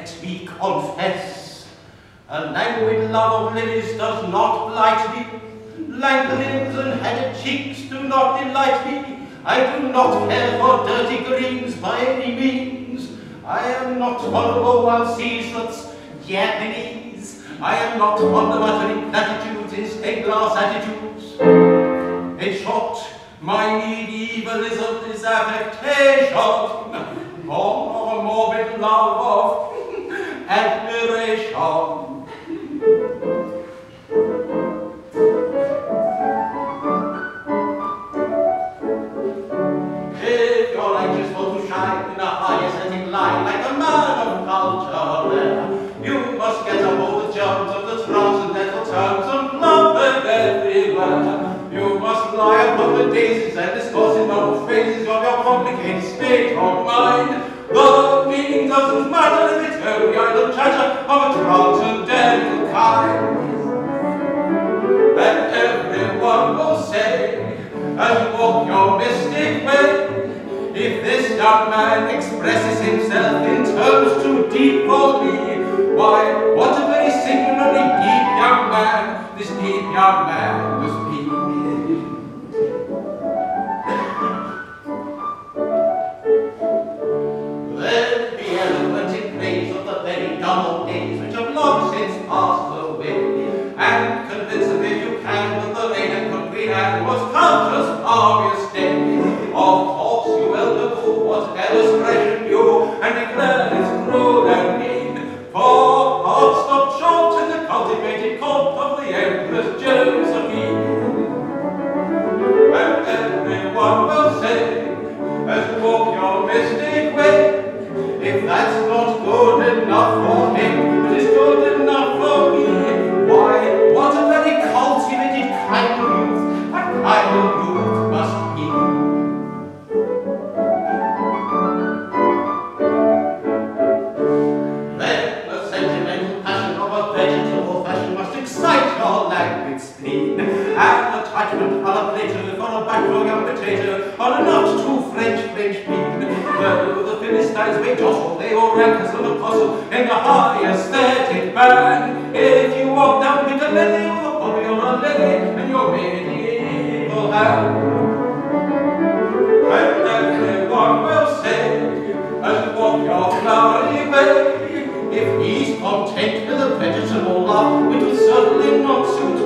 Let me confess, a languid love of lilies does not blight me. Lank limbs and headed cheeks do not delight me. I do not care for dirty greens by any means. I am not fond of all one sees Japanese. I am not fond of uttering platitudes in stained glass attitudes. In short, my medievalism is affectation, of a morbid love the daisies and discourse in noble phrases of your complicated state of mind. The meaning doesn't matter if it's only idle chatter of a transcendental kind. And everyone will say, as you walk your mystic way, if this young man expresses himself in terms too deep for me, why, what a very singularly deep young man this deep young man if that's not good enough for him, it is good enough for me. Why, what a very cultivated of kind of must the sentimental passion of a vegetable fashion must excite your on a a potato on a not too French French bean. The Philistines jostle, they will rank as an apostle in the high aesthetic band. If you walk down Piccadilly with a poppy or a lily and your medieval hand. And everyone will say, as you walk your flowery way, if he's content with a vegetable love, it will certainly not suit